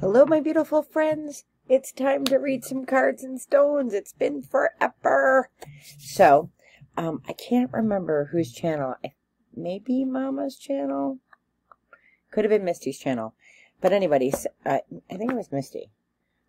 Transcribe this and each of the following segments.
Hello, my beautiful friends. It's time to read some cards and stones. It's been forever. So, um, I can't remember whose channel. Maybe Mama's channel. Could have been Misty's channel. But anyways, uh, I think it was Misty.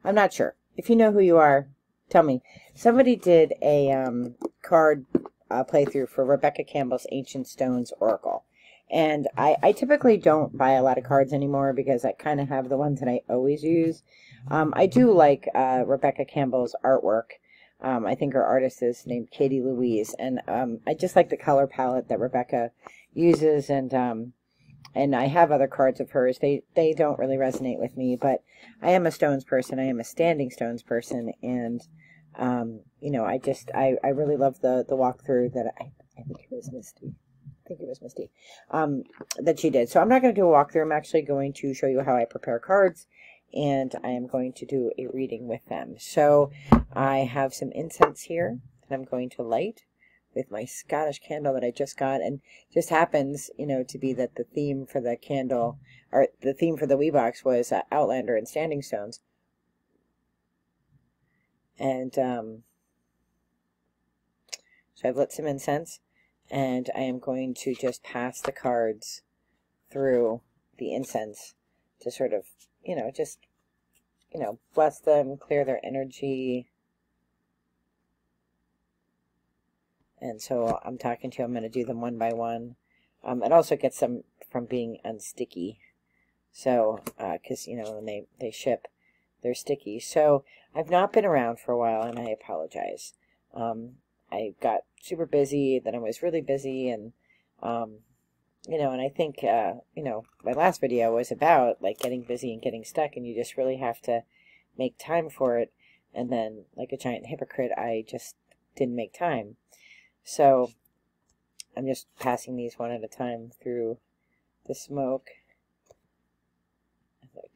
I'm not sure. If you know who you are, tell me. Somebody did a um, card uh, playthrough for Rebecca Campbell's Ancient Stones Oracle. And I, I typically don't buy a lot of cards anymore because I kind of have the ones that I always use. Um, I do like uh, Rebecca Campbell's artwork. Um, I think her artist is named Katie Louise, and um, I just like the color palette that Rebecca uses. And um, and I have other cards of hers. They they don't really resonate with me, but I am a stones person. I am a standing stones person, and um, you know, I just I, I really love the the walkthrough that I I think it was Misty think it was Misty, um, that she did. So I'm not going to do a walkthrough. I'm actually going to show you how I prepare cards, and I am going to do a reading with them. So I have some incense here that I'm going to light with my Scottish candle that I just got, and just happens, you know, to be that the theme for the candle, or the theme for the wee box was uh, Outlander and Standing Stones. And, um, so I've lit some incense and I am going to just pass the cards through the incense to sort of, you know, just, you know, bless them, clear their energy. And so I'm talking to you, I'm going to do them one by one. Um, it also gets them from being unsticky. So, because, uh, you know, when they, they ship, they're sticky. So, I've not been around for a while, and I apologize. Um, I got super busy, then I was really busy, and, um, you know, and I think, uh, you know, my last video was about, like, getting busy and getting stuck, and you just really have to make time for it, and then, like a giant hypocrite, I just didn't make time. So, I'm just passing these one at a time through the smoke.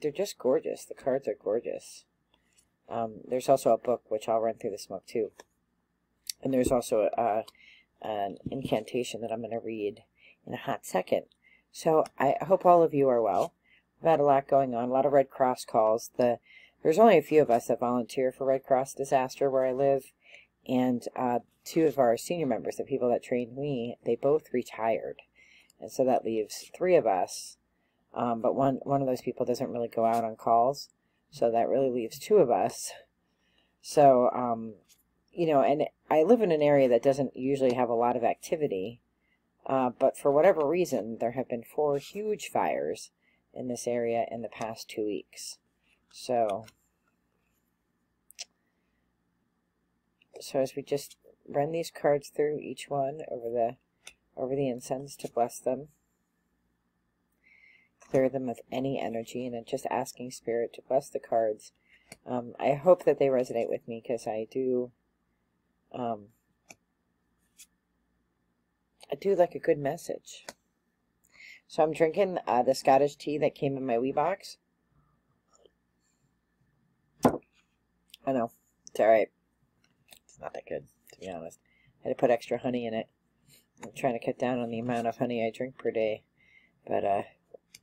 They're just gorgeous. The cards are gorgeous. Um, there's also a book, which I'll run through the smoke, too. And there's also a, an incantation that I'm going to read in a hot second. So I hope all of you are well. We've had a lot going on, a lot of Red Cross calls. The There's only a few of us that volunteer for Red Cross Disaster where I live. And uh, two of our senior members, the people that trained me, they both retired. And so that leaves three of us. Um, but one, one of those people doesn't really go out on calls. So that really leaves two of us. So um, you know, and I live in an area that doesn't usually have a lot of activity, uh, but for whatever reason, there have been four huge fires in this area in the past two weeks. So, so as we just run these cards through each one over the over the incense to bless them, clear them of any energy, and just asking Spirit to bless the cards. Um, I hope that they resonate with me because I do um, I do like a good message. So I'm drinking uh, the Scottish tea that came in my wee box. I know. It's alright. It's not that good, to be honest. I had to put extra honey in it. I'm trying to cut down on the amount of honey I drink per day. But uh,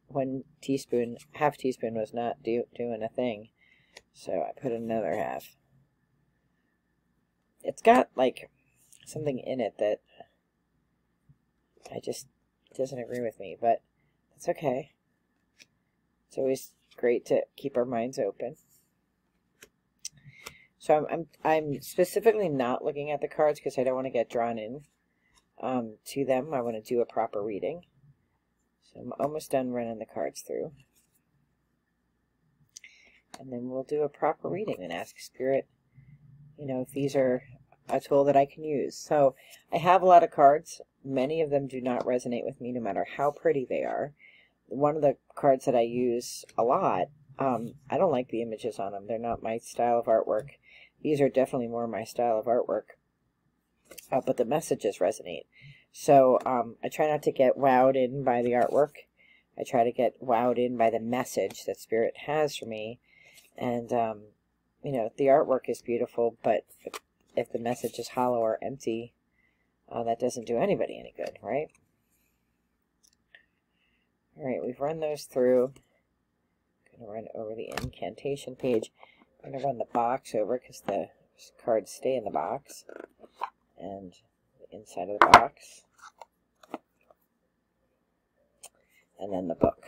one teaspoon, half teaspoon was not do, doing a thing. So I put another half it's got like something in it that I just doesn't agree with me, but that's okay. It's always great to keep our minds open. So I'm I'm, I'm specifically not looking at the cards because I don't want to get drawn in um, to them. I want to do a proper reading. So I'm almost done running the cards through. And then we'll do a proper reading and ask Spirit you know, if these are a tool that I can use. So I have a lot of cards. Many of them do not resonate with me no matter how pretty they are. One of the cards that I use a lot, um, I don't like the images on them. They're not my style of artwork. These are definitely more my style of artwork. Uh, but the messages resonate. So um, I try not to get wowed in by the artwork. I try to get wowed in by the message that Spirit has for me. And um, you know, the artwork is beautiful, but if the message is hollow or empty, uh, that doesn't do anybody any good, right? All right, we've run those through. I'm going to run over the incantation page. I'm going to run the box over because the cards stay in the box. And the inside of the box. And then the book.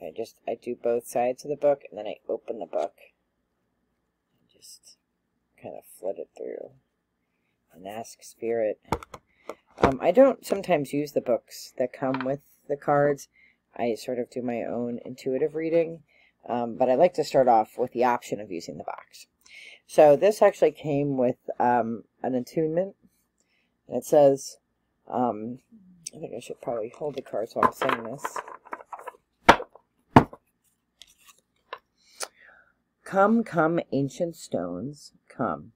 I just, I do both sides of the book and then I open the book. Just kind of it through. And ask Spirit. Um, I don't sometimes use the books that come with the cards. I sort of do my own intuitive reading. Um, but I like to start off with the option of using the box. So this actually came with um, an attunement. And it says, um, I think I should probably hold the cards while I'm saying this. Come, come, ancient stones, come.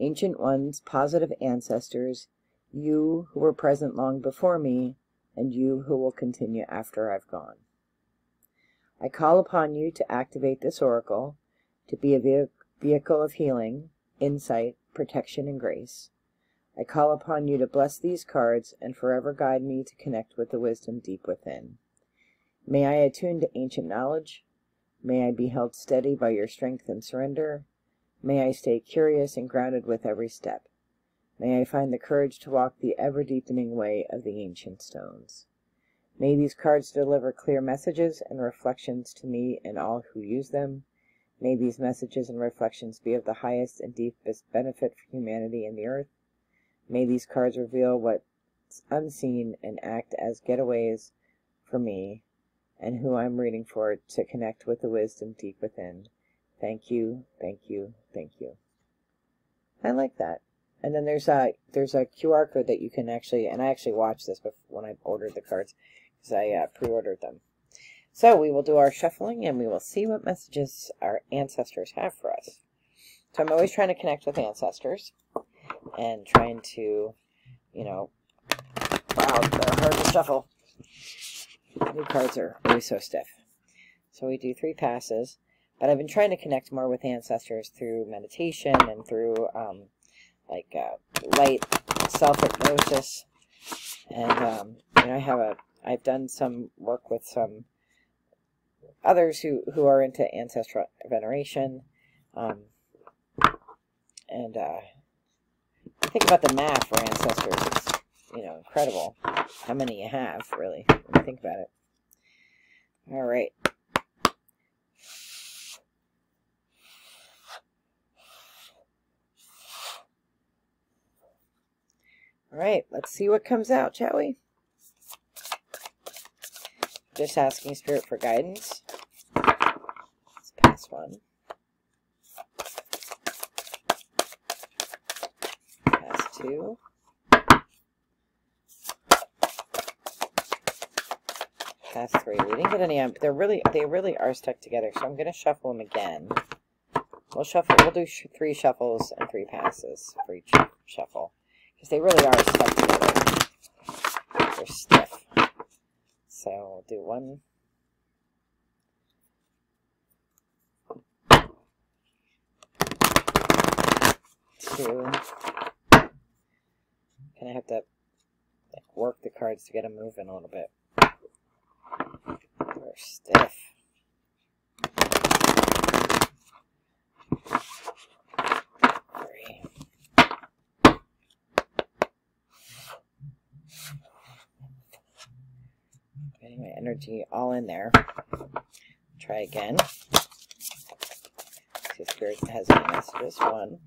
Ancient ones, positive ancestors, you who were present long before me, and you who will continue after I've gone. I call upon you to activate this oracle, to be a vehicle of healing, insight, protection, and grace. I call upon you to bless these cards and forever guide me to connect with the wisdom deep within. May I attune to ancient knowledge. May I be held steady by your strength and surrender. May I stay curious and grounded with every step. May I find the courage to walk the ever deepening way of the ancient stones. May these cards deliver clear messages and reflections to me and all who use them. May these messages and reflections be of the highest and deepest benefit for humanity and the earth. May these cards reveal what's unseen and act as getaways for me and who I'm reading for to connect with the wisdom deep within. Thank you, thank you, thank you. I like that. And then there's a there's a QR code that you can actually, and I actually watched this before when I ordered the cards because I uh, pre-ordered them. So we will do our shuffling and we will see what messages our ancestors have for us. So I'm always trying to connect with ancestors and trying to, you know, wow, they're hard to shuffle. New cards are always so stiff. So we do three passes, but I've been trying to connect more with ancestors through meditation and through um, like uh, light self-hypnosis. And, um, you know, I have a, I've done some work with some others who, who are into ancestral veneration. Um, and, uh, think about the math for ancestors. It's, you know, incredible how many you have, really, when you think about it. All right. All right, let's see what comes out, shall we? Just asking Spirit for guidance. Let's pass one. Pass two. Pass three. We didn't get any. Um, they're really, they really are stuck together. So I'm going to shuffle them again. We'll shuffle. We'll do three shuffles and three passes for each shuffle because they really are stuck together. They're stiff. So we'll do one. Two. Kind of have to like, work the cards to get them moving a little bit. They're stiff. Getting my energy all in there. Try again. See if Spirit has any messages. One.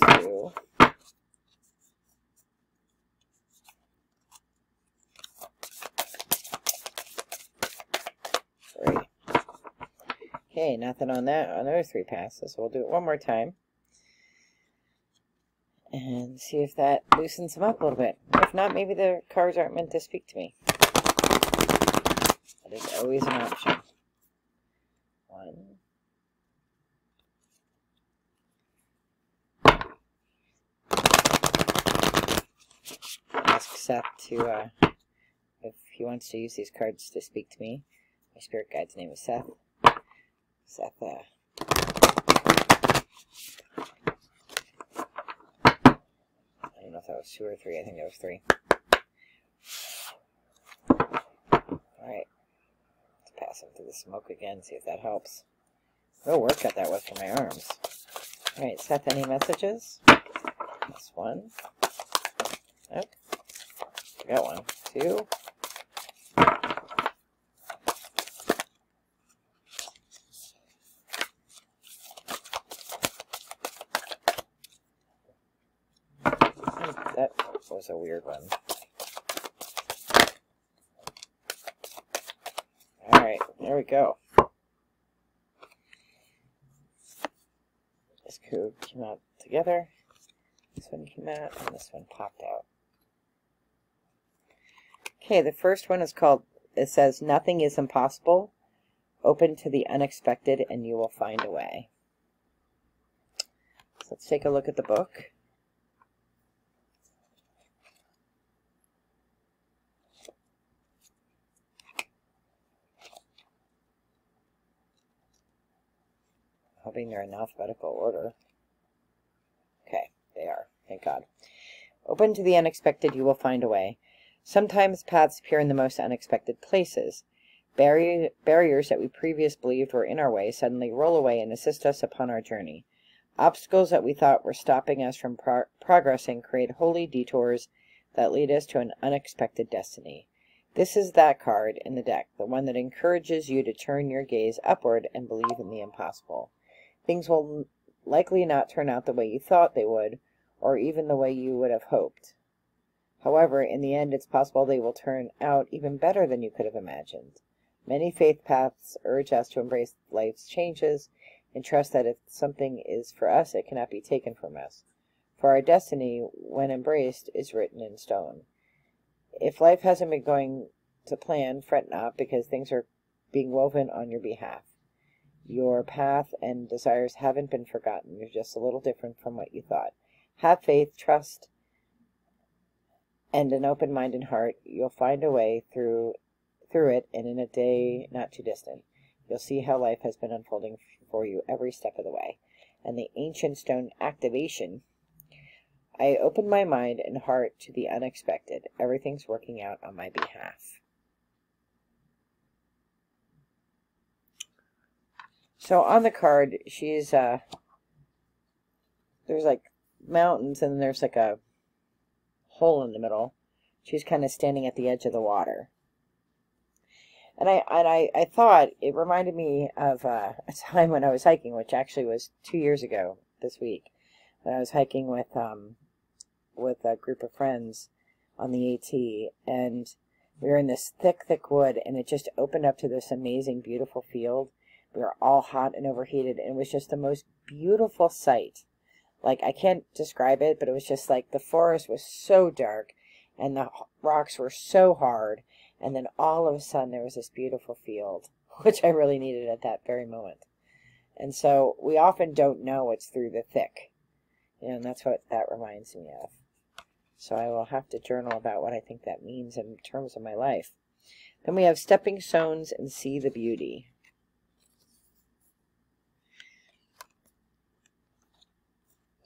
Two. Three. Okay, nothing on that. Another three passes. We'll do it one more time and see if that loosens them up a little bit. If not, maybe the cards aren't meant to speak to me. That is always an option. One. Ask Seth to, uh, if he wants to use these cards to speak to me. My spirit guide's name is Seth. Seth, uh, don't know if that was two or three. I think that was three. All right. pass them through the smoke again, see if that helps. Oh, what a workout that was for my arms. All right, Seth, any messages? This one. Nope. got one. Two. That was a weird one. Alright, there we go. This code came out together. This one came out, and this one popped out. Okay, the first one is called, it says, Nothing is impossible. Open to the unexpected, and you will find a way. So let's take a look at the book. Hoping they're in alphabetical order. Okay, they are. Thank God. Open to the unexpected, you will find a way. Sometimes paths appear in the most unexpected places. Barrier, barriers that we previously believed were in our way suddenly roll away and assist us upon our journey. Obstacles that we thought were stopping us from pro progressing create holy detours that lead us to an unexpected destiny. This is that card in the deck, the one that encourages you to turn your gaze upward and believe in the impossible. Things will likely not turn out the way you thought they would, or even the way you would have hoped. However, in the end, it's possible they will turn out even better than you could have imagined. Many faith paths urge us to embrace life's changes and trust that if something is for us, it cannot be taken from us. For our destiny, when embraced, is written in stone. If life hasn't been going to plan, fret not, because things are being woven on your behalf. Your path and desires haven't been forgotten. You're just a little different from what you thought. Have faith, trust, and an open-minded heart. You'll find a way through through it, and in a day not too distant, you'll see how life has been unfolding for you every step of the way. And the ancient stone activation. I open my mind and heart to the unexpected. Everything's working out on my behalf. So on the card, she's, uh, there's like mountains and there's like a hole in the middle. She's kind of standing at the edge of the water. And I, and I, I thought it reminded me of uh, a time when I was hiking, which actually was two years ago this week. When I was hiking with, um, with a group of friends on the AT and we were in this thick, thick wood and it just opened up to this amazing, beautiful field we were all hot and overheated, and it was just the most beautiful sight. Like, I can't describe it, but it was just like the forest was so dark, and the rocks were so hard, and then all of a sudden there was this beautiful field, which I really needed at that very moment. And so we often don't know what's through the thick. You know, and that's what that reminds me of. So I will have to journal about what I think that means in terms of my life. Then we have stepping stones and see the beauty.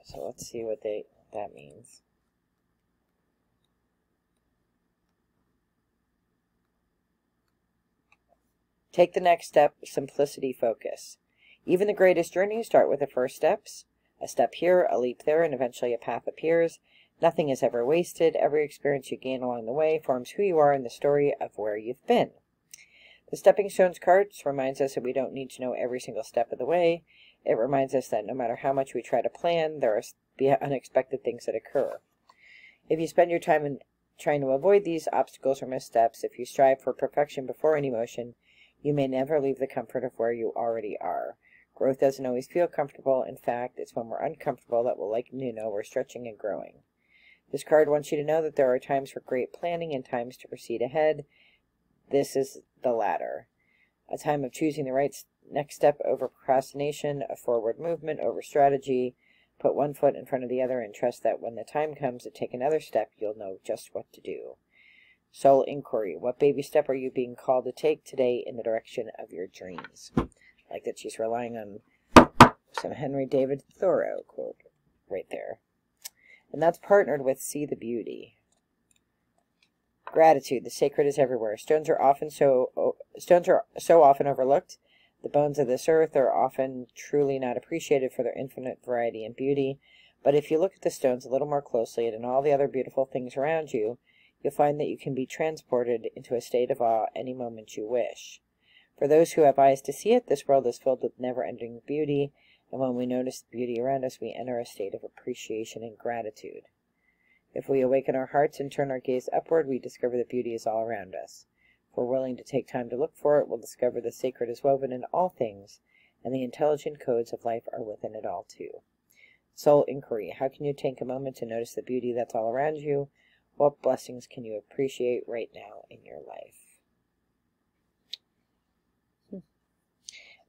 So let's see what they that means. Take the next step, simplicity focus. Even the greatest journeys start with the first steps. A step here, a leap there, and eventually a path appears. Nothing is ever wasted. Every experience you gain along the way forms who you are and the story of where you've been. The Stepping Stones cards reminds us that we don't need to know every single step of the way. It reminds us that no matter how much we try to plan, there are unexpected things that occur. If you spend your time in trying to avoid these obstacles or missteps, if you strive for perfection before any motion, you may never leave the comfort of where you already are. Growth doesn't always feel comfortable. In fact, it's when we're uncomfortable that we'll like to know we're stretching and growing. This card wants you to know that there are times for great planning and times to proceed ahead. This is the latter. A time of choosing the right next step over procrastination, a forward movement over strategy. Put one foot in front of the other and trust that when the time comes to take another step, you'll know just what to do. Soul inquiry. What baby step are you being called to take today in the direction of your dreams? I Like that she's relying on some Henry David Thoreau quote right there. And that's partnered with See the Beauty. Gratitude. The sacred is everywhere. Stones are often so stones are so often overlooked. The bones of this earth are often truly not appreciated for their infinite variety and beauty. But if you look at the stones a little more closely and all the other beautiful things around you, you'll find that you can be transported into a state of awe any moment you wish. For those who have eyes to see it, this world is filled with never-ending beauty, and when we notice the beauty around us, we enter a state of appreciation and gratitude. If we awaken our hearts and turn our gaze upward, we discover that beauty is all around us. We're willing to take time to look for it, we'll discover the sacred is woven in all things, and the intelligent codes of life are within it all too. Soul inquiry. How can you take a moment to notice the beauty that's all around you? What blessings can you appreciate right now in your life? Hmm.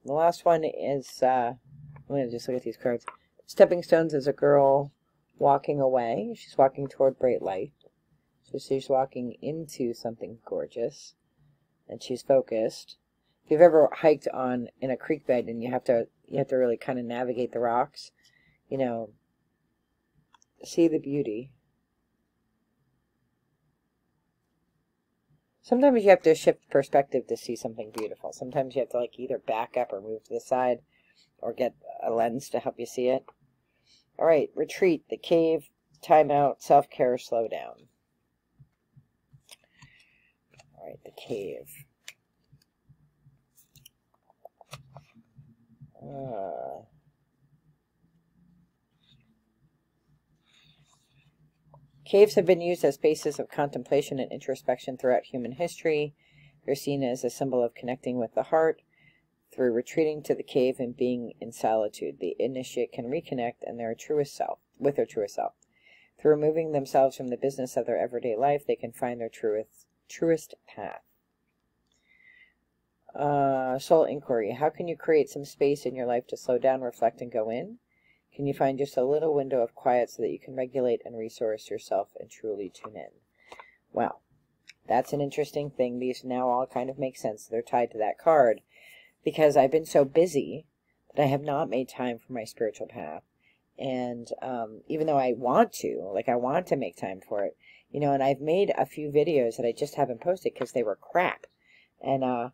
The last one is, uh, I'm going to just look at these cards. Stepping stones is a girl walking away. She's walking toward bright light. So she's walking into something gorgeous. And she's focused. If you've ever hiked on in a creek bed and you have to you have to really kind of navigate the rocks, you know, see the beauty. Sometimes you have to shift perspective to see something beautiful. Sometimes you have to like either back up or move to the side or get a lens to help you see it. All right, retreat, the cave, timeout, self-care, slow down. Right, the cave. Uh, caves have been used as spaces of contemplation and introspection throughout human history. They're seen as a symbol of connecting with the heart, through retreating to the cave and being in solitude, the initiate can reconnect and their truest self with their truest self. Through removing themselves from the business of their everyday life, they can find their truest truest path. Uh, soul inquiry. How can you create some space in your life to slow down, reflect, and go in? Can you find just a little window of quiet so that you can regulate and resource yourself and truly tune in? Well, that's an interesting thing. These now all kind of make sense. They're tied to that card because I've been so busy that I have not made time for my spiritual path. And um, even though I want to, like I want to make time for it, you know, and I've made a few videos that I just haven't posted because they were crap. And uh,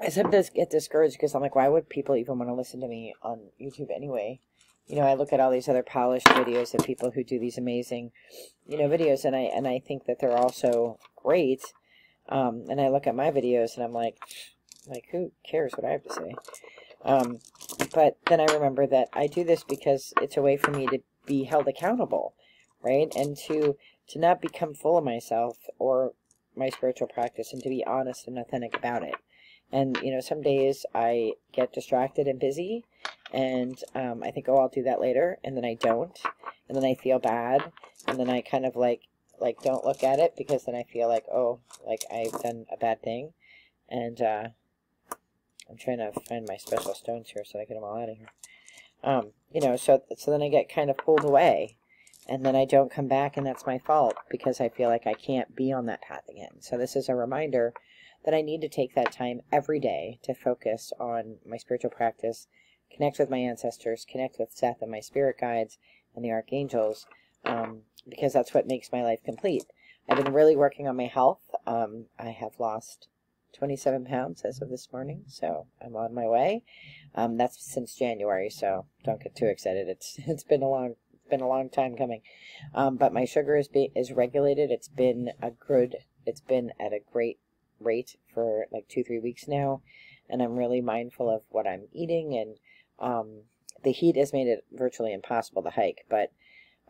I sometimes get discouraged because I'm like, why would people even want to listen to me on YouTube anyway? You know, I look at all these other polished videos of people who do these amazing, you know, videos, and I and I think that they're also great. Um, and I look at my videos and I'm like, like who cares what I have to say? Um, but then I remember that I do this because it's a way for me to be held accountable, right? And to to not become full of myself or my spiritual practice and to be honest and authentic about it. And, you know, some days I get distracted and busy and um, I think, oh, I'll do that later. And then I don't. And then I feel bad. And then I kind of like like don't look at it because then I feel like oh like I've done a bad thing and uh, I'm trying to find my special stones here so I get them all out of here um, you know so so then I get kind of pulled away and then I don't come back and that's my fault because I feel like I can't be on that path again so this is a reminder that I need to take that time every day to focus on my spiritual practice connect with my ancestors connect with Seth and my spirit guides and the archangels um, because that's what makes my life complete. I've been really working on my health. Um, I have lost 27 pounds as of this morning, so I'm on my way. Um, that's since January, so don't get too excited. It's it's been a long been a long time coming, um, but my sugar is be, is regulated. It's been a good. It's been at a great rate for like two three weeks now, and I'm really mindful of what I'm eating. And um, the heat has made it virtually impossible to hike, but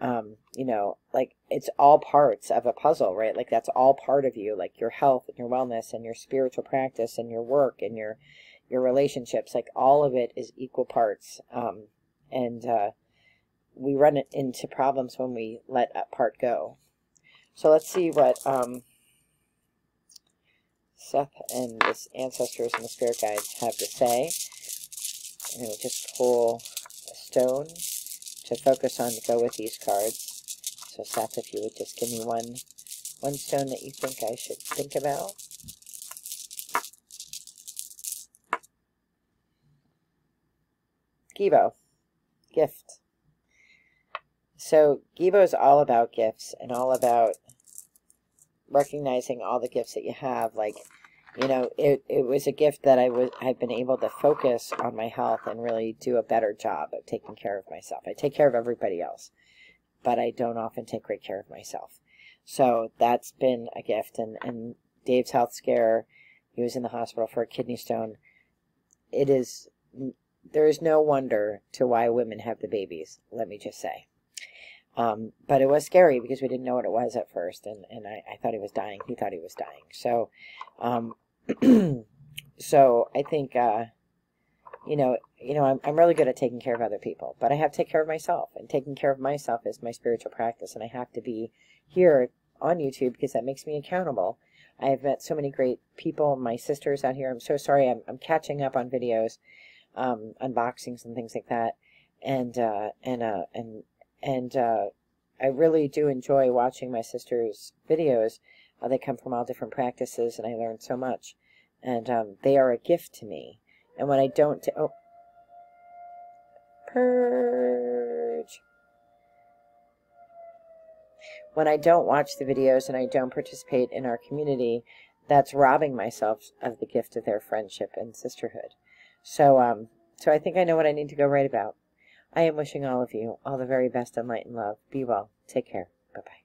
um, you know, like it's all parts of a puzzle, right? Like that's all part of you, like your health and your wellness and your spiritual practice and your work and your your relationships. Like all of it is equal parts. Um, and uh, we run it into problems when we let a part go. So let's see what um, Seth and his ancestors and the spirit guides have to say. I'm going just pull a stone to focus on to go with these cards. So Seth, if you would just give me one, one stone that you think I should think about. Gebo, gift. So Gebo is all about gifts and all about recognizing all the gifts that you have. Like, you know, it, it was a gift that I was I've been able to focus on my health and really do a better job of taking care of myself. I take care of everybody else, but I don't often take great care of myself. So that's been a gift. And, and Dave's health scare, he was in the hospital for a kidney stone. It is, there is no wonder to why women have the babies, let me just say. Um, but it was scary because we didn't know what it was at first, and, and I, I thought he was dying. He thought he was dying. So, um, so I think, uh, you know, you know, I'm, I'm really good at taking care of other people, but I have to take care of myself, and taking care of myself is my spiritual practice, and I have to be here on YouTube because that makes me accountable. I have met so many great people, my sisters out here. I'm so sorry. I'm, I'm catching up on videos, um, unboxings and things like that. And, uh, and, uh, and, and, uh, I really do enjoy watching my sisters' videos. Uh, they come from all different practices and I learn so much. And, um, they are a gift to me. And when I don't, oh, purge when I don't watch the videos and I don't participate in our community, that's robbing myself of the gift of their friendship and sisterhood. So, um, so I think I know what I need to go write about. I am wishing all of you all the very best in light and love. Be well. Take care. Bye bye.